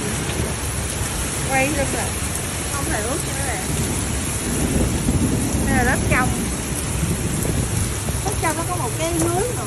mình quay luôn rồi không thể ướt cho nó đẹp đây là lớp trong. Lớp trong nó có một cái hướng.